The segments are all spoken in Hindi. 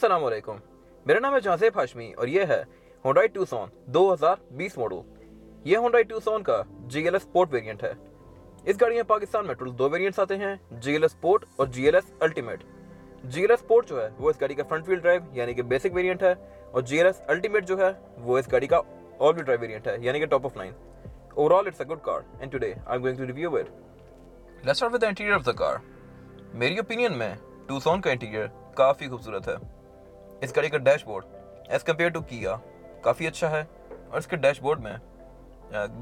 अस्सलाम वालेकुम मेरा नाम है जाजेब हाशमी और ये है होंडाई टूसॉन 2020 मॉडल ये होंडाई टूसॉन का जी एल स्पोर्ट वेरियंट है. इस गाड़ी में पाकिस्तान में टोटल दो वेरिएंट्स आते हैं जी एल स्पोर्ट और G L ultimate G L sport जो है, वो इस गाड़ी का फ्रंट व्हील ड्राइव यानी कि बेसिक वेरिएंट है, और जी एल अल्टीमेट जो है, वो इस गाड़ी का ऑल व्हील ड्राइव वेरिएंट है, यानी कि top of line overall it's a good car and today I am going to review it let's start with the interior of the car मेरी ओपिनियन में टूसॉन का इंटीरियर काफ़ी खूबसूरत है। इस गाड़ी का डैशबोर्ड एज़ कंपेयर टू किया काफ़ी अच्छा है। और इसके डैशबोर्ड में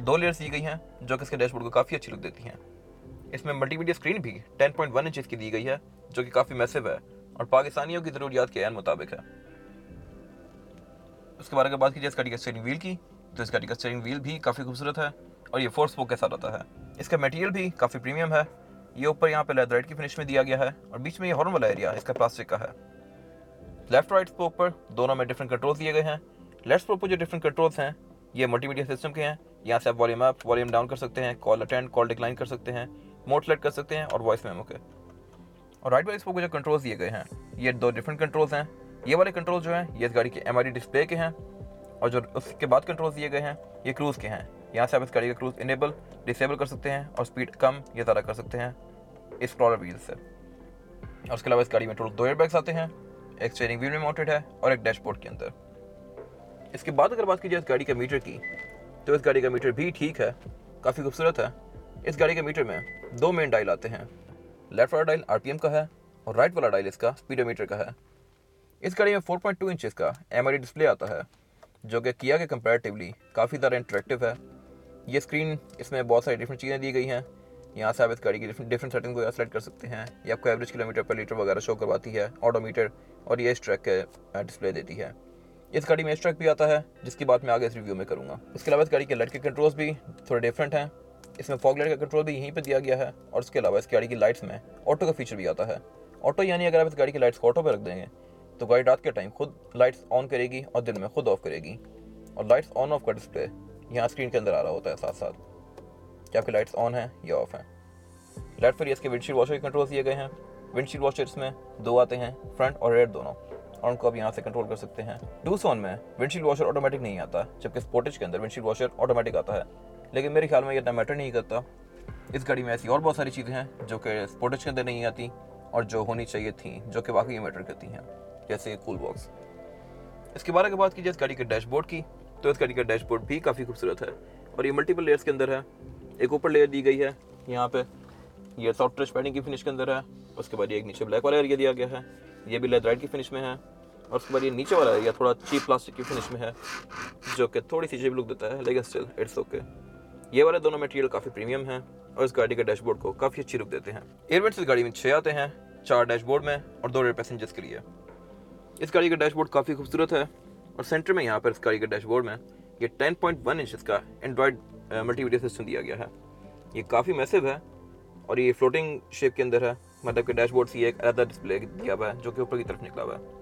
दो लेयर्स दी गई हैं, जो कि इसके डैशबोर्ड को काफ़ी अच्छी लुक देती हैं। इसमें मल्टीमीडिया स्क्रीन भी 10.1 इंचेस की दी गई है, जो कि काफ़ी मैसिव है, और पाकिस्तानियों की ज़रूरियात के मुताबिक है। उसके बारे में बात कीजिए इस गाड़ी का स्टेयरिंग व्हील की तो इस गाड़ी का स्टेयरिंग व्हील भी काफ़ी खूबसूरत है, और ये फोर स्पोक के साथ आता है। इसका मटेरियल भी काफ़ी प्रीमियम है। ये ऊपर यहाँ पे लेदराइट की फिनिश में दिया गया है, और बीच में ये हॉर्न वाला एरिया इसका प्लास्टिक का है। लेफ़्ट राइट स्पोक पर दोनों में डिफरेंट कंट्रोल्स दिए गए हैं। लेफ़्ट स्पोक पर जो डिफरेंट कंट्रोल्स हैं, ये मल्टीमीडिया सिस्टम के हैं। यहाँ से आप वॉल्यूम अप वॉल्यूम डाउन कर सकते हैं कॉल अटेंड कॉल डिक्लाइन कर सकते हैं मोड सेलेक्ट कर सकते हैं और वॉइस मेमो के। और राइट वाइज को जो कंट्रोल्स दिए गए हैं, ये दो डिफरेंट कंट्रोल्स हैं। ये वाले कंट्रोल जो हैं, ये इस गाड़ी के एम डिस्प्ले के हैं और जो उसके बाद कंट्रोल्स दिए गए हैं, ये क्रूज़ के हैं। यहाँ से आप इस गाड़ी का क्रूज़ इनेबल डिसेबल कर सकते हैं और स्पीड कम या ज़्यादा कर सकते हैं इस क्रॉलर व्हील से। और उसके अलावा इस गाड़ी में टोटल दो एयरबैग्स आते हैं। एक स्टेयरिंग व्हील में माउंटेड है और एक डैशबोर्ड के अंदर। इसके बाद अगर बात कीजिए इस गाड़ी के मीटर की तो इस गाड़ी का मीटर भी ठीक है, काफ़ी खूबसूरत है। इस गाड़ी के मीटर में दो मेन डायल आते हैं। लेफ़्ट वाला डायल आरपीएम का है और राइट वाला डायल इसका स्पीडोमीटर का है। इस गाड़ी में 4.2 पॉइंट इंचेस का एम डिस्प्ले आता है, जो कि किया के कंपेरेटिवली काफ़ी ज़्यादा इंटरेक्टिव है। ये स्क्रीन इसमें बहुत सारी डिफरेंट चीज़ें दी गई हैं। यहाँ से आप इस गाड़ी की डिफरेंट सेटिंग को यहाँ सेलेक्ट कर सकते हैं। ये आपको एवरेज किलोमीटर पर लीटर वगैरह शो करवाती है ऑडोमीटर और ये इस ट्रैक के डिस्प्ले देती है। इस गाड़ी में ट्रैक भी आता है, जिसकी बात मैं आगे इस रिव्यू में करूँगा। इसके अलावा इस गाड़ी के लाइट के कंट्रोल्स भी थोड़े डिफरेंट हैं। इसमें फॉग लाइट का कंट्रोल भी यहीं पर दिया गया है, और उसके अलावा इस गाड़ी की लाइट्स में ऑटो का फीचर भी आता है। ऑटो यानी अगर आप इस गाड़ी की लाइट्स को ऑटो पर रख देंगे तो गाड़ी रात के टाइम खुद लाइट्स ऑन करेगी और दिन में खुद ऑफ़ करेगी। और लाइट्स ऑन ऑफ़ का डिस्प्ले यहाँ स्क्रीन के अंदर आ रहा होता है साथ साथ कि आपकी लाइट्स ऑन है? या ऑफ़ है। लेफ़्ट फिर इसके विंडशील्ड वॉशर के कंट्रोल दिए गए हैं। विंडशील्ड वॉशर्स में दो आते हैं फ्रंट और रेयर दोनों। और उनको आप यहाँ से कंट्रोल कर सकते हैं। टू सोन में विंडशील्ड वॉशर ऑटोमेटिक नहीं आता, जबकि स्पोर्टेज के अंदर विंडशील्ड वॉशर ऑटोमेटिक आता है। लेकिन मेरे ख्याल में ये इतना मैटर नहीं करता। इस गाड़ी में ऐसी और बहुत सारी चीज़ें हैं, जो कि स्पोर्टेज के अंदर नहीं आती और जो होनी चाहिए थी, जो कि वाकई मैटर करती हैं। जैसे कूल बॉक्स इसके बारे में बात कीजिए इस गाड़ी के डैशबोर्ड की। तो इस गाड़ी का डैशबोर्ड भी काफ़ी खूबसूरत है और ये मल्टीपल लेयर्स के अंदर है। एक ऊपर लेयर दी गई है, यहाँ पे। ये सॉफ्ट टच पैडिंग की फिनिश के अंदर है, उसके बाद ये एक नीचे ब्लैक वाला एरिया दिया गया है, ये भी लेदराइट की फिनिश में है, और उसके बाद ये नीचे वाला एरिया थोड़ा चीप प्लास्टिक की फिनिश में है, जो कि थोड़ी सी चीप लुक देता है, लेकिन स्टिल इट्स ओके ये वाले दोनों मटेरियल काफ़ी प्रीमियम है, और इस गाड़ी के डैशबोर्ड को काफ़ी अच्छी लुक देते हैं। एयरवेंट्स इस गाड़ी में छः आते हैं, चार डैशबोर्ड में, और दो रेड पैसेंजर्स के लिए। इस गाड़ी का डैशबोर्ड काफ़ी खूबसूरत है, और सेंटर में यहाँ पर इस गाड़ी के डैशबोर्ड में, ये 10.1 इंच का एंड्रॉयड मल्टीमीडिया सिस्टम दिया गया है। ये काफ़ी मैसिव है और ये फ्लोटिंग शेप के अंदर है। मतलब कि डैशबोर्ड से एक अलग डिस्प्ले दिया हुआ है, जो कि ऊपर की तरफ़ निकला हुआ है।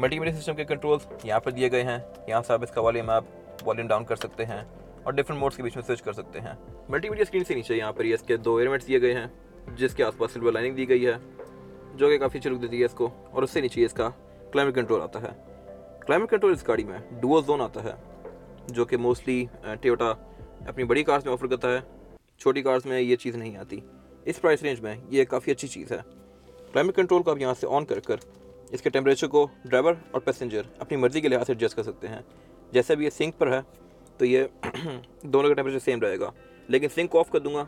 मल्टीमीडिया सिस्टम के कंट्रोल्स यहाँ पर दिए गए हैं। यहाँ से आप इसका वॉल्यूम आप वॉल्यूम डाउन कर सकते हैं और डिफरेंट मोड्स के बीच में स्विच कर सकते हैं। मल्टीमीडिया स्क्रीन से नीचे यहाँ पर इसके दो एयरमेंट्स दिए गए हैं, जिसके आसपास सिल्वर लाइनिंग दी गई है, जो कि काफ़ी चलुक देती है इसको। और उससे नीचे इसका क्लाइमेट कंट्रोल आता है। क्लाइमेट कंट्रोल इस गाड़ी में डुअल जोन आता है, जो कि मोस्टली टोयोटा अपनी बड़ी कार्स में ऑफ़र करता है। छोटी कार्स में ये चीज़ नहीं आती। इस प्राइस रेंज में ये काफ़ी अच्छी चीज़ है। क्लाइमेट कंट्रोल को आप यहाँ से ऑन कर कर इसके टेम्परेचर को ड्राइवर और पैसेंजर अपनी मर्ज़ी के लिहाज से एडजस्ट कर सकते हैं। जैसे भी ये सिंक पर है तो ये दोनों का टेम्परेचर सेम रहेगा। लेकिन सिंक ऑफ़ कर दूँगा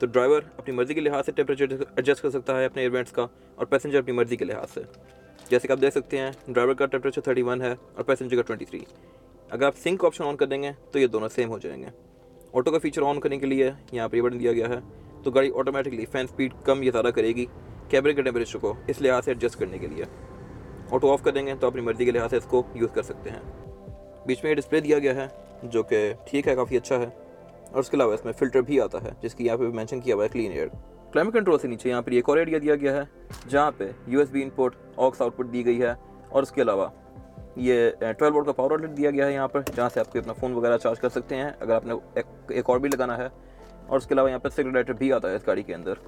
तो ड्राइवर अपनी मर्ज़ी के लिहाज से टेम्परेचर एडजस्ट कर सकता है अपने इवेंट्स का और पैसेंजर अपनी मर्ज़ी के लिहाज से। जैसे कि आप देख सकते हैं ड्राइवर का टेम्परेचर थर्टी वन है और पैसेंजर का ट्वेंटी थ्री अगर आप सिंक ऑप्शन ऑन कर देंगे तो ये दोनों सेम हो जाएँगे। ऑटो का फीचर ऑन करने के लिए यहाँ पर ये बटन दिया गया है। तो गाड़ी ऑटोमेटिकली फ़ैन स्पीड कम या ज़्यादा करेगी कैबरे के टेम्परेचर को इस लिहाज से एडजस्ट करने के लिए। ऑटो ऑफ़ कर देंगे तो अपनी मर्ज़ी के लिहाज से इसको यूज़ कर सकते हैं। बीच में ये डिस्प्ले दिया गया है, जो कि ठीक है, काफ़ी अच्छा है। और उसके अलावा इसमें फ़िल्टर भी आता है, जिसकी यहाँ पे मेंशन किया हुआ है क्लीन एयर क्लाइमेट कंट्रोल से नीचे यहाँ पर एक और एरिया दिया गया है, जहाँ पे U S input aux output दी गई है। और उसके अलावा ये ट्वेल्व वोल्ट का पावर आउटलेट दिया गया है यहाँ पर जहाँ से आपको अपना फ़ोन वगैरह चार्ज कर सकते हैं अगर आपने एक, एक और भी लगाना है। और उसके अलावा यहाँ पर सिगरेटर भी आता है इस गाड़ी के अंदर।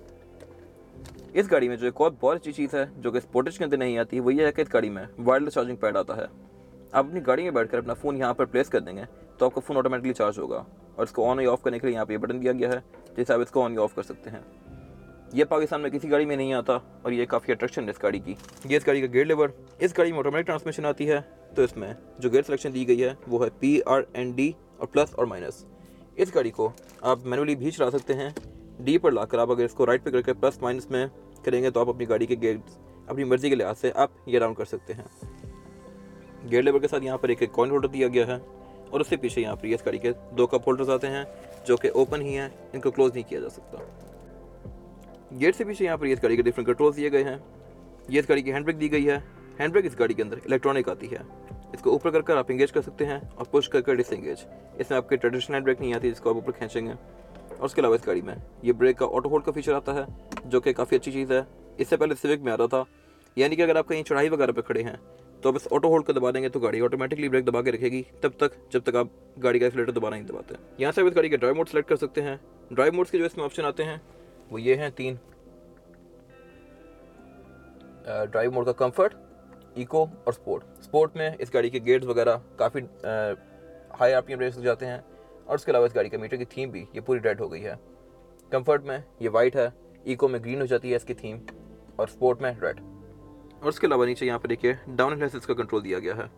इस गाड़ी में जो एक और बहुत अच्छी चीज़ है जो कि स्पोर्टेज के अंदर नहीं आती वो ये है कि इस गाड़ी में वायरलेस चार्जिंग पैड आता है। आप अपनी गाड़ी में बैठकर अपना फ़ोन यहाँ पर प्लेस कर देंगे तो आपका फ़ोन ऑटोमेटिकली चार्ज होगा। और इसको ऑन या ऑफ़ करने के लिए यहाँ पर पे बटन दिया गया है जिससे आप इसको ऑन या ऑफ़ कर सकते हैं। ये पाकिस्तान में किसी गाड़ी में नहीं आता और ये काफ़ी अट्रैक्शन है इस गाड़ी की। ये इस गाड़ी का गेयर लेवर इस गाड़ी में ऑटोमेटिक ट्रांसमिशन आती है तो इसमें जो गेयर सिलेक्शन दी गई है, वो है पी आर एन डी और प्लस और माइनस इस गाड़ी को आप मैनुअली भी चला सकते हैं डी पर लाकर आप अगर इसको राइट पे करके प्लस माइनस में करेंगे तो आप अपनी गाड़ी के गेयर अपनी मर्ज़ी के लिहाज से आप ये डाउन कर सकते हैं। गेयर लेवर के साथ यहाँ पर एक एक कॉइन होल्डर दिया गया है और उससे पीछे यहाँ पर इस गाड़ी के दो कप होल्डर्स आते हैं, जो कि ओपन ही हैं, इनको क्लोज नहीं किया जा सकता। गेट से पीछे यहाँ पर इस गाड़ी के डिफरेंट कंट्रोल्स दिए गए हैं। ये इस गाड़ी की हैंड ब्रेक दी गई है। हैंड ब्रेक इस गाड़ी के अंदर इलेक्ट्रॉनिक आती है। इसको ऊपर कर कर आप इंगेज कर सकते हैं और पुश कर कर डिसंगेज इसमें आपके ट्रेडिशनल हैंड ब्रेक नहीं आती जिसको आप ऊपर खींचेंगे। और उसके अलावा इस गाड़ी में ये ब्रेक का ऑटो होल्ड का फीचर आता है, जो कि काफ़ी अच्छी चीज़ है। इससे पहले सिविक में आता था। यानी कि अगर आप कहीं चढ़ाई वगैरह पर खड़े हैं तो आप इस ऑटो होल्ड को दबा देंगे तो गाड़ी ऑटोमेटिकली ब्रेक दबा के रखेगी, तब तक जब तक आप गाड़ी का एक्सीटर दोबारा नहीं दबाते। यहाँ से आप इस गाड़ी के ड्राइव मोड सेलेक्ट कर सकते हैं। ड्राइव मोड्स के जो इसमें ऑप्शन आते हैं वो ये हैं तीन। ड्राइव मोड का कंफर्ट इको और स्पोर्ट स्पोर्ट में इस गाड़ी के गेट्स वगैरह काफ़ी हाई आर पी रेस हो जाते हैं और उसके अलावा इस गाड़ी का मीटर की थीम भी ये पूरी रेड हो गई है। कंफर्ट में ये वाइट है इको में ग्रीन हो जाती है इसकी थीम और स्पोर्ट में रेड और उसके अलावा नीचे यहाँ पर देखिए डाउन हिल का कंट्रोल दिया गया है।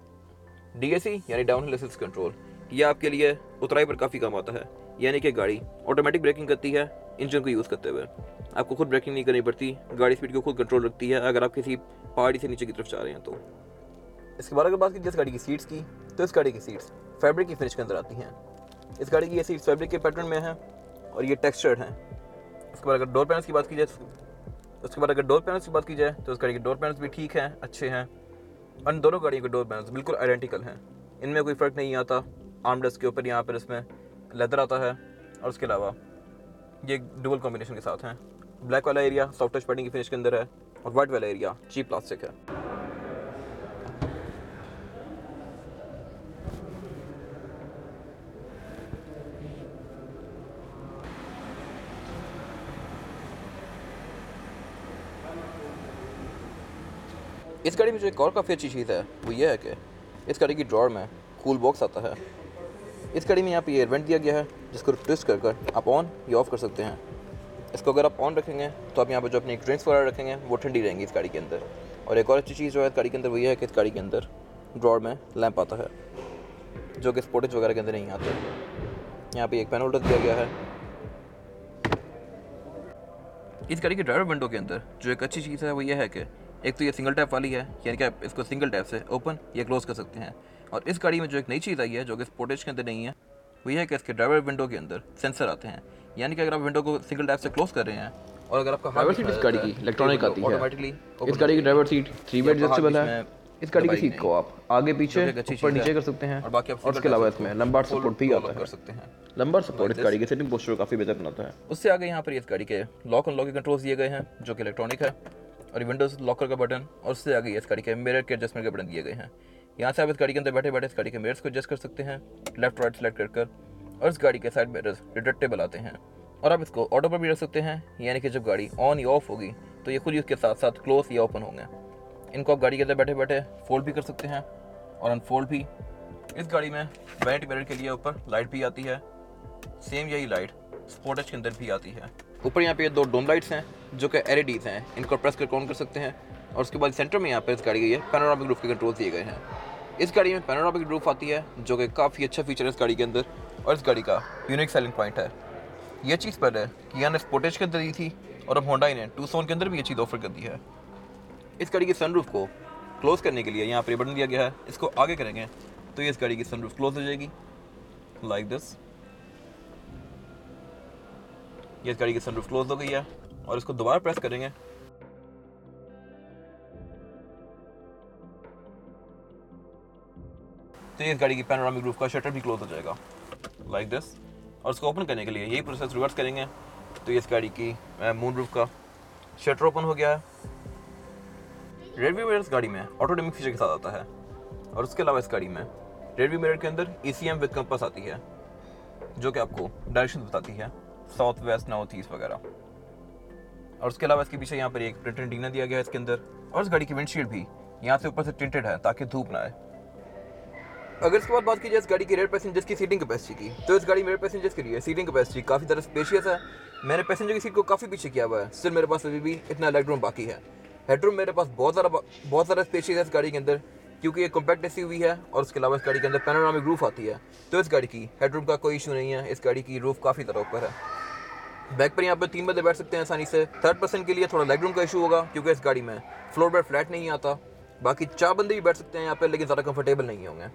डी यानी डाउन हिल कंट्रोल ये आपके लिए उतराई पर काफ़ी काम आता है। यानी कि गाड़ी ऑटोमेटिक ब्रेकिंग करती है इंजन को यूज़ करते हुए। आपको खुद ब्रेकिंग नहीं करनी पड़ती, गाड़ी स्पीड को खुद कंट्रोल रखती है, अगर आप किसी पहाड़ी से नीचे की तरफ़ जा रहे हैं तो। इसके बाद अगर बात की जिस गाड़ी की सीट्स की तो इस गाड़ी की सीट्स फैब्रिक की फिनिश के अंदर आती हैं। इस गाड़ी की ये सीट्स फैब्रिक के पैटर्न में हैं और ये टेक्सचर्ड हैं। इसके बाद अगर डोर पैनल्स की बात की जाए, उसके बाद अगर डोर पैनल्स की बात की जाए तो इस गाड़ी के डोर पैनल्स भी ठीक हैं, अच्छे हैं। और दोनों गाड़ियों के डोर पैनल्स बिल्कुल आइडेंटिकल हैं। इनमें कोई फ़र्क नहीं आता आर्मडेस्क के ऊपर यहाँ पर इसमें लेदर आता है, और उसके अलावा ये डुअल कॉम्बिनेशन के साथ हैं। ब्लैक वाला एरिया सॉफ्ट टच पैडिंग की फिनिश के अंदर है, और वाइट वाला एरिया चीप प्लास्टिक है। इस गाड़ी में जो एक और काफ़ी अच्छी चीज़ है, वो ये है कि इस गाड़ी की ड्रॉर में कूल बॉक्स आता है। इस गाड़ी में यहाँ पे एयरवेंट दिया गया है, जिसको ट्विस्ट कर कर आप ऑन या ऑफ़ कर सकते हैं। इसको अगर आप ऑन रखेंगे तो आप यहाँ पर जो अपनी ड्रिंक्स वगैरह रखेंगे, वो ठंडी रहेंगी इस गाड़ी के अंदर। और एक और अच्छी चीज़ जो है गाड़ी के अंदर वही है कि इस गाड़ी के अंदर ड्रॉर में लैंप आता है, जो कि स्पोर्टेज वगैरह के अंदर नहीं आते। यहाँ पे एक पेन होल्डर दिया गया है। इस गाड़ी के ड्राइवर विंडो के अंदर जो एक अच्छी चीज़ है, वो ये है कि एक तो ये सिंगल टैप वाली है, यानी कि आप इसको सिंगल टैप से ओपन या क्लोज कर सकते हैं। और इस गाड़ी में जो एक नई चीज़ आई है जो कि स्पोर्टेज के अंदर नहीं है वो ये है कि इसके ड्राइवर विंडो के अंदर सेंसर आते हैं। यानी कि अगर आप विंडो को सिंगल टैप से क्लोज कर रहे हैं और अगर आपका ड्राइवर सीट इस गाड़ी की? इलेक्ट्रॉनिक आती है। इस गाड़ी की driver seat three bed adjustable है इस गाड़ी की सीट को आप आगे पीछे ऊपर नीचे कर सकते हैं। और बाकी और उसके अलावा इसमें लंबार सपोर्ट भी आता है। कर सकते हैं। लंबार सपोर्ट इस गाड़ी के सेटिंग पोस्टर काफ़ी बेहतर बनाता है। उससे आगे यहाँ पर इस गाड़ी के लॉक अनलॉक के कंट्रोल्स दिए गए हैं जो कि इलेक्ट्रॉनिक है और विंडोज़ लॉकर का बटन और उससे आगे इस गाड़ी के मिरर के एडजस्टमेंट के बटन दिए गए हैं। यहाँ से आप इस गाड़ी के अंदर बैठे बैठे इस गाड़ी के मिरर्स को एडजस्ट कर सकते हैं। लेफ़्ट राइट सेलेक्ट कर कर और इस गाड़ी के साइड मिरर्स डिटेक्टेबल आते हैं। और आप इसको ऑटो पर भी रख सकते हैं, यानी कि जब गाड़ी ऑन या ऑफ़ होगी तो ये खुद ही उसके साथ साथ क्लोज या ओपन होंगे। इनको आप गाड़ी के अंदर बैठे बैठे फोल्ड भी कर सकते हैं और अनफोल्ड भी। इस गाड़ी में वैनिटी मिरर के लिए ऊपर लाइट भी आती है। सेम यही लाइट स्पोर्टेज के अंदर भी आती है। ऊपर यहाँ पे दो डोम लाइट्स हैं, जो कि एल हैं। इनको प्रेस कर ऑन कर सकते हैं और उसके बाद सेंटर में यहाँ पर इस गाड़ी की पैनोरामिक रूफ के कंट्रोल दिए गए हैं। इस गाड़ी में पैनोरामिक रूफ आती है, जो कि काफ़ी अच्छा फीचर है इस गाड़ी के अंदर और इस गाड़ी का यूनिक सेलिंग पॉइंट है। ये चीज़ पर है कि यहाँ ने स्पोर्टेज के अंदर दी थी और अब होंडाई ने टू सोन के अंदर भी ये चीज़ ऑफ़र कर दी है। इस गाड़ी की सनरूफ को क्लोज करने के लिए यहाँ पर बटन दिया गया है। इसको आगे करेंगे तो ये इस गाड़ी की सनरूफ क्लोज हो जाएगी। लाइक दिस ये इस गाड़ी की सनरूफ क्लोज हो गई है और इसको दोबारा प्रेस करेंगे तो इस गाड़ी की पैनोरामिक रूफ का शटर भी क्लोज हो जाएगा। लाइक दिस और इसको ओपन करने के लिए यही प्रोसेस रिवर्स करेंगे। तो इस गाड़ी की मून रूफ का शटर ओपन हो गया है। रेडवी मिरर इस गाड़ी में ऑटोडेमिक फीचर के साथ आता है। और उसके अलावा इस गाड़ी में रेडवी मिरर के अंदर E C M with compass आती है। जो कि आपको डायरेक्शन बताती है। साउथ वेस्ट नॉर्थ ईस्ट वगैरह। और उसके अलावा इसके पीछे यहाँ पर एक प्रिंटेड डीना दिया गया है इसके अंदर। और इस गाड़ी की विंडशील्ड भी यहाँ से ऊपर से टिंटेड है, ताकि धूप ना आए। अगर इसके बाद बात की जाए इस गाड़ी की रेयर पैसेंजर्स की सीटिंग कैपेसिटी की तो इस गाड़ी में रेयर पैसेंजर्स के लिए सीटिंग कैपेसिटी काफ़ी ज़्यादा स्पेशियस है। मैंने पैसेंजर की सीट को काफ़ी पीछे किया हुआ है। स्टिल मेरे पास अभी भी इतना लेग रूम बाकी है। हेडरूम मेरे पास बहुत ज़्यादा बहुत ज़्यादा स्पेशियस है इस गाड़ी के अंदर, क्योंकि ये कॉम्पैक्ट एसी हुई है और उसके अलावा इस गाड़ी के अंदर पैनोरामिक रूफ आती है। तो इस गाड़ी की हेडरूम का कोई इशू नहीं है। इस गाड़ी की रूफ काफ़ी ज़्यादा ऊपर है। बैक पर यहाँ पर तीन बंदे बैठ सकते हैं आसानी से। थर्ड पर्सन के लिए थोड़ा लेग रूम का इशू होगा, क्योंकि इस गाड़ी में फ्लोर बेड फ्लैट नहीं आता। बाकी चार बंदे भी बैठ सकते हैं यहाँ पर, लेकिन ज़्यादा कंफर्टेबल नहीं होंगे।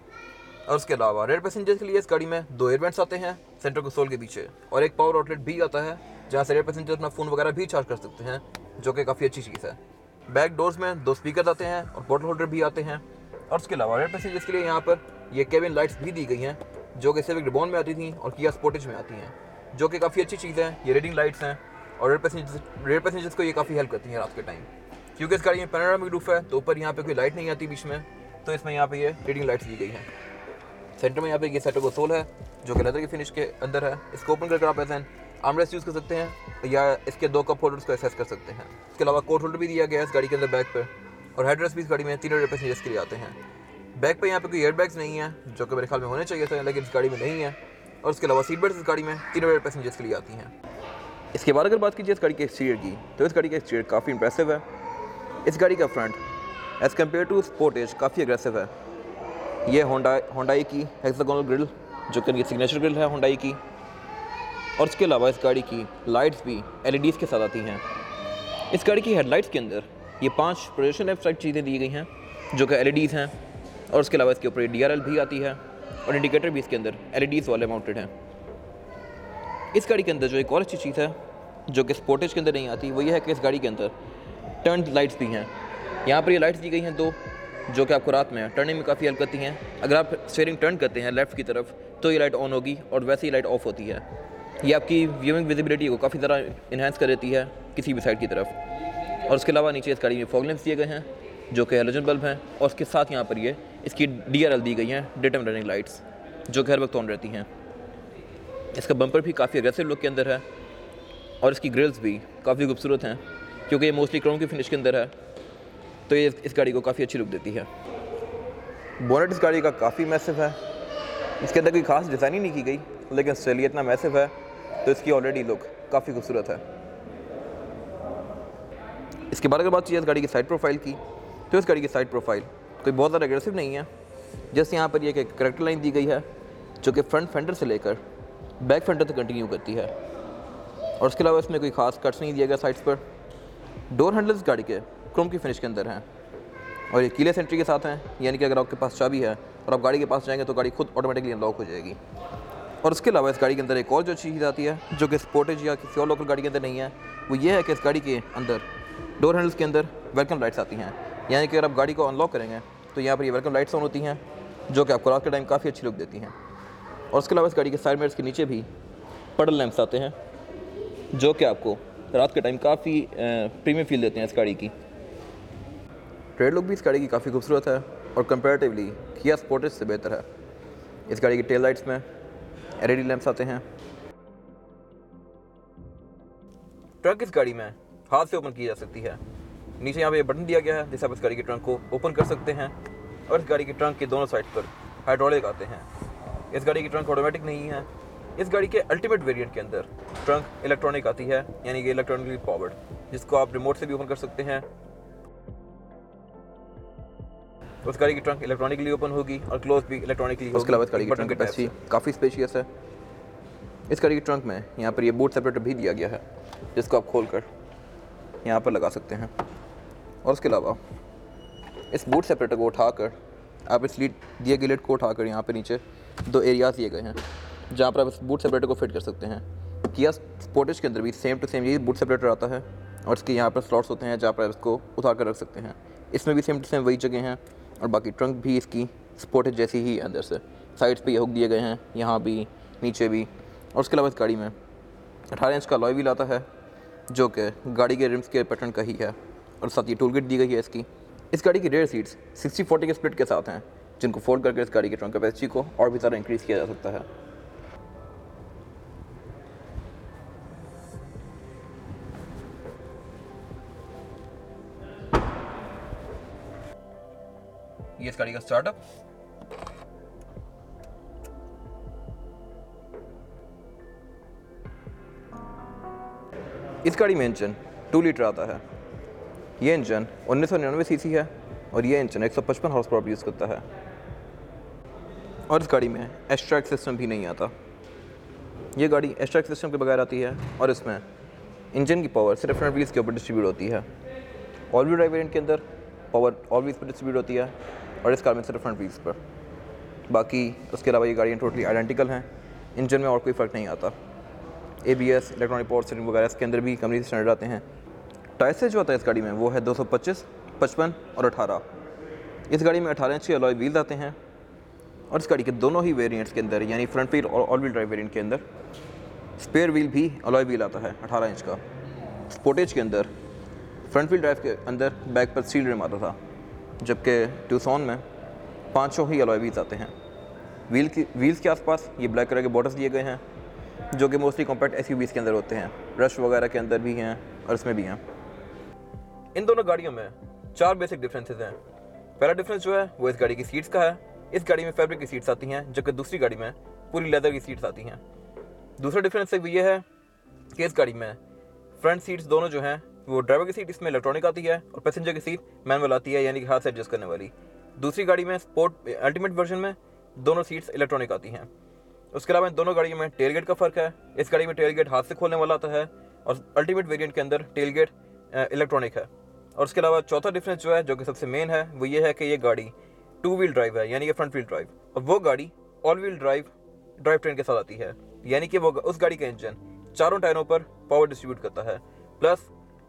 और उसके अलावा रेड पैसेंजर के लिए इस गाड़ी में दो एयरबैंड्स आते हैं, सेंटर कंसोल के पीछे, और एक पावर आउटलेट भी आता है, जहाँ से रेड पैसेंजर अपना फ़ोन वगैरह भी चार्ज कर सकते हैं, जो कि काफ़ी अच्छी चीज़ है। बैक डोर्स में दो स्पीकर आते हैं और बॉटल होल्डर भी आते हैं, और उसके अलावा रेड पैसेंजर्स के लिए यहाँ पर ये केबिन लाइट्स भी दी गई हैं, जो कि सिविक रिबॉन में आती थी और किया स्पोर्टेज में आती हैं, जो कि काफ़ी अच्छी चीज़ है, ये रीडिंग लाइट्स हैं, और रेड पैसेंजर्स रेड पैसेंजर्स को ये काफ़ी हेल्प करती हैं रात के टाइम। क्योंकि इस गाड़ी में पैनोरामिक रूफ है तो ऊपर यहाँ पे कोई लाइट नहीं आती बीच में तो इसमें यहाँ पे ये रीडिंग लाइट्स दी गई हैं। सेंटर में यहाँ पे ये सेटर को सोल है, जो कि लेदर के फिनिश के अंदर है। इसको ओपन करके आप ऐसा आमरेस्ट यूज़ कर सकते हैं, या इसके दो कप होल्डर्स को एक्सेस कर सकते हैं। इसके अलावा कोट होल्डर भी दिया गया है इस गाड़ी के अंदर बैक पर और हेडरेस्ट भी इस गाड़ी में तीन हंड्रेड पैसेंजर्स के लिए आते हैं। बैक पर यहाँ पे कोई एयरबैग्स नहीं है, जो कि मेरे ख्याल में होने चाहिए थे, लेकिन इस गाड़ी में नहीं है, और उसके अलावा सीट बेल्ट इस गाड़ी में तीन हंड्रेड पैसेंजर्स के लिए आती हैं। इसके बाद अगर बात कीजिए इस गाड़ी के एक्सटीरियर की तो इस गाड़ी का एक्सटीरियर काफ़ी इंप्रेसिव है। इस गाड़ी का front as compare to Sportage काफ़ी अग्रेसिव है। ये होंडा होंडाई की हेक्सागोनल ग्रिल जो कि सिग्नेचर ग्रिल है होंडाई की। और इसके अलावा इस गाड़ी की लाइट्स भी एल के साथ आती हैं। इस गाड़ी की हेडलाइट्स के अंदर ये पाँच प्रोजेक्शन लेफ़्ट साइड चीज़ें दी गई हैं, जो कि एल हैं। और उसके अलावा इसके ऊपर डी आर भी आती है और इंडिकेटर भी इसके अंदर एल वाले माउंटेड हैं। इस गाड़ी के अंदर जो एक और अच्छी चीज़ है, जो कि स्पोर्टेज के अंदर नहीं आती, वो ये है कि इस गाड़ी के अंदर टर्न लाइट्स भी हैं। यहाँ पर ये लाइट्स दी गई हैं दो। जो कि आपको रात में टर्निंग में काफ़ी हेल्प करती हैं। अगर आप स्टेयरिंग टर्न करते हैं लेफ़्ट की तरफ़ तो ये लाइट ऑन होगी और वैसे ही लाइट ऑफ़ होती है। ये आपकी व्यूइंग विजिबिलिटी को काफ़ी ज़्यादा इन्हेंस कर देती है किसी भी साइड की तरफ़। और उसके अलावा नीचे इस गाड़ी में फॉग दिए गए हैं, जो कि हेलोजन बल्ब हैं। और उसके साथ यहाँ पर ये, इसकी डीआरएल दी गई हैं डेटम रनिंग लाइट्स जो कि हर वक्त ऑन रहती हैं। इसका बम्पर भी काफ़ी अग्रेसिव लुक के अंदर है। और इसकी ग्रिल्स भी काफ़ी खूबसूरत हैं, क्योंकि ये मोस्टली क्रोम की फिनिश के अंदर है। तो ये इस गाड़ी को काफ़ी अच्छी लुक देती है। बोनेट इस गाड़ी का काफ़ी मैसिव है। इसके अंदर कोई खास डिज़ाइनिंग नहीं की गई, लेकिन स्टिल इतना मैसिव है तो इसकी ऑलरेडी लुक काफ़ी खूबसूरत है। इसके बाद अगर बात की इस गाड़ी की साइड प्रोफ़ाइल की तो इस गाड़ी की साइड प्रोफ़ाइल कोई बहुत ज़्यादा एग्रेसिव नहीं है। जैसे यहाँ पर एक करेक्टर लाइन दी गई है, जो कि फ्रंट फेंडर से लेकर बैक फेंडर तक कंटिन्यू करती है। और उसके अलावा इसमें कोई खास कट्स नहीं दिया गया साइड्स पर। डोर हैंडल्स गाड़ी के क्रोम की फिनिश के अंदर हैं। और ये कीले सेंट्री के साथ हैं, यानी कि अगर आपके पास चाबी है और आप गाड़ी के पास जाएँगे तो गाड़ी खुद ऑटोमेटिकली अनलॉक हो जाएगी। और उसके अलावा इस गाड़ी के अंदर एक और जो चीज़ आती है, जो कि स्पोर्टेज या किसी और लोकल गाड़ी के अंदर नहीं है, वो ये है कि इस गाड़ी के अंदर डोर हैंडल्स के अंदर वेलकम लाइट्स आती हैं। यानी कि अगर आप गाड़ी को अनलॉक करेंगे तो यहाँ पर ये वेलकम लाइट्स ऑन होती हैं, जो कि आपको रात के टाइम काफ़ी अच्छी लुक देती हैं। और उसके अलावा इस गाड़ी के साइड मेट्स के नीचे भी पडल लैंप्स आते हैं, जो कि आपको रात के टाइम काफ़ी प्रीमियम फील देते हैं इस गाड़ी की। ट्रेड लुक भी इस गाड़ी की काफ़ी खूबसूरत है और कंपेरेटिवली किया स्पोर्टेज से बेहतर है। इस गाड़ी की टेल लाइट्स में एल ई लैंप्स आते हैं। ट्रंक इस गाड़ी में हाथ से ओपन की जा सकती है। नीचे यहाँ पे बटन दिया गया है, जिससे आप इस गाड़ी के ट्रंक को ओपन कर सकते हैं और इस गाड़ी के ट्रंक के दोनों साइड पर हाइड्रोलिक आते हैं। इस गाड़ी की ट्रंक ऑटोमेटिक नहीं है। इस गाड़ी के अल्टीमेट वेरिएंट के अंदर ट्रंक इलेक्ट्रॉनिक आती है, यानी कि इलेक्ट्रॉनिकली पावर्ड जिसको आप रिमोट से भी ओपन कर सकते हैं। उस गाड़ी की ट्रंक इलेक्ट्रॉनिकली ओपन होगी और क्लोज भी इलेक्ट्रॉनिकली उसके अलावा गाड़ी की ट्रंक कैपेसिटी काफ़ी स्पेशियस है। इस गाड़ी की ट्रंक में यहाँ पर ये बूट सेपरेटर भी दिया गया है जिसको आप खोल कर यहाँ पर लगा सकते हैं। और उसके अलावा इस बूट सेपरेटर को उठाकर आप इस लीड दिए गए लेट को उठाकर यहाँ पर नीचे दो एरियाज़ दिए गए हैं जहाँ पर आप इस बूट सेपरेटर को फिट कर सकते हैं। किया स्पोर्टेज के अंदर भी सेम टू सेम यही बूट सेपरेटर आता है और इसके यहाँ पर स्लॉट्स होते हैं जहाँ पर आप इसको उठा कर रख सकते हैं। इसमें भी सेम टू सेम वही जगह हैं और बाकी ट्रंक भी इसकी स्पोर्टेज जैसी ही अंदर से। साइड्स पे ये हुक दिए गए हैं, यहाँ भी, नीचे भी। और उसके अलावा इस गाड़ी में अठारह इंच का लॉय व्हील आता है, जो कि गाड़ी के रिम्स के पैटर्न का ही है। और साथ ही टूल गेट दी गई है इसकी। इस गाड़ी की रेयर सीट्स सिक्सटी फोर्टी के स्प्लिट के साथ हैं, जिनको फोल्ड करके इस गाड़ी के ट्रंक कैपेसिटी को और भी ज़्यादा इंक्रीज़ किया जा सकता है। ये इस गाड़ी का स्टार्टअप इस गाड़ी में इंजन टू लीटर आता है। ये इंजन उन्नीस सौ निन्यानवे सी है और ये इंजन एक सौ पचपन हाउस पावर यूज़ करता है। और इस गाड़ी में एस्ट्रैक सिस्टम भी नहीं आता। ये गाड़ी एस्ट्रैक सिस्टम के बगैर आती है और इसमें इंजन की पावर सिर्फ़ फ्रंट व्हील्स के ऊपर डिस्ट्रीब्यूट होती है। ऑल व्हील ड्राइव वेरिएंट के अंदर पावर ऑल व्हील्स पर डिस्ट्रीब्यूट होती है। और इस कार में सिर्फ़ फ्रंट व्हील्स पर। बाकी उसके अलावा ये गाड़ियाँ टोटली आइडेंटिकल हैं। इंजन में और कोई फ़र्क नहीं आता। A B S electronic power steering वगैरह इसके अंदर भी कंपनी स्टैंडर्ड आते हैं। टायर से जो आता है इस गाड़ी में वो है 225, 55 और 18 इस गाड़ी में 18 इंच के अलॉय व्हील्स आते हैं और इस गाड़ी के दोनों ही वेरिएंट्स के अंदर यानी फ्रंट व्हील और ऑल व्हील ड्राइव वेरिएंट के अंदर स्पेयर व्हील भी अलॉय व्हील आता है 18 इंच का। स्पोर्टेज के अंदर फ्रंट व्हील ड्राइव के अंदर बैक पर स्टील रिम आता था। जबकि ट्यूसॉन में पाँचों ही अलॉय व्हील्स आते हैं। व्हील की व्हील्स के आसपास ये ब्लैक कलर के बॉर्डर्स दिए गए हैं, जो कि मोस्टली कॉम्पैक्ट एस यू के अंदर होते हैं। रश वगैरह के अंदर भी हैं और इसमें भी हैं। इन दोनों गाड़ियों में चार बेसिक डिफरेंसेस हैं। पहला डिफरेंस जो है, वो इस गाड़ी की सीट्स का है। इस गाड़ी में फैब्रिक की सीट्स आती हैं, जबकि दूसरी गाड़ी में पूरी लेदर की सीट्स आती हैं। दूसरा डिफरेंस ये है कि इस गाड़ी में फ्रंट सीट्स दोनों जो हैं वो ड्राइवर की सीट इसमें इलेक्ट्रॉनिक आती है और पैसेंजर की सीट मैनुअल आती है, यानी कि हाथ से एडजस्ट करने वाली। दूसरी गाड़ी में स्पोर्ट, अल्टीमेट वर्जन में दोनों सीट्स इलेक्ट्रॉनिक आती हैं। उसके अलावा इन दोनों गाड़ियों में टेल गेट का फ़र्क है। इस गाड़ी में टेल गेट हाथ से खोलने वाला आता है और अल्टीमेट वेरिएंट के अंदर टेल गेट इलेक्ट्रॉनिक है। और उसके अलावा चौथा डिफरेंस जो है, जो कि सबसे मेन है, वो ये है कि ये गाड़ी टू व्हील ड्राइव है, यानी कि फ्रंट व्हील ड्राइव और वो गाड़ी all wheel drive drive train के साथ आती है। यानी कि वो, उस गाड़ी का इंजन चारों टायरों पर पावर डिस्ट्रीब्यूट करता है। प्लस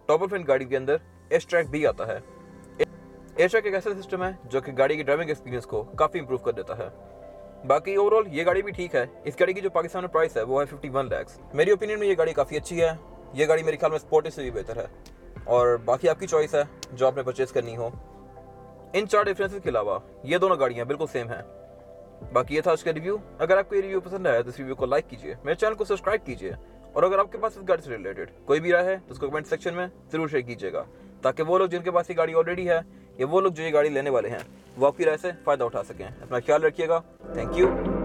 टॉप ऑफ़ गाड़ी के अंदर एस ट्रैक भी आता है। एयर ट्रैक एक ऐसा सिस्टम है जो कि गाड़ी की ड्राइविंग एक्सपीरियंस को काफ़ी इंप्रूव कर देता है। बाकी ओवरऑल ये गाड़ी भी ठीक है। इस गाड़ी की जो पाकिस्तान में प्राइस है, वो है फिफ्टी वन लैक्स मेरी ओपिनियन में ये गाड़ी काफ़ी अच्छी है। ये गाड़ी मेरे ख्याल में स्पोर्टिस से भी बेहतर है। और बाकी आपकी चॉइस है, जो आपने परचेज करनी हो। इन चार डिफरेंसेस के अलावा ये दोनों गाड़ियाँ बिल्कुल सेम हैं। बाकी ये था आज का रिव्यू अगर आपको ये रिव्यू पसंद आया तो इस रिव्यू को लाइक कीजिए। मेरे चैनल को सब्सक्राइब कीजिए। और अगर आपके पास इस गाड़ी से रिलेटेड कोई भी राय है तो उसको कमेंट सेक्शन में ज़रूर शेयर कीजिएगा। ताकि वो लोग जिनके पास ये गाड़ी ऑलरेडी है, या वो लोग जो ये गाड़ी लेने वाले हैं, वो आपकी राय से फ़ायदा उठा सकें। अपना ख्याल रखिएगा। Thank you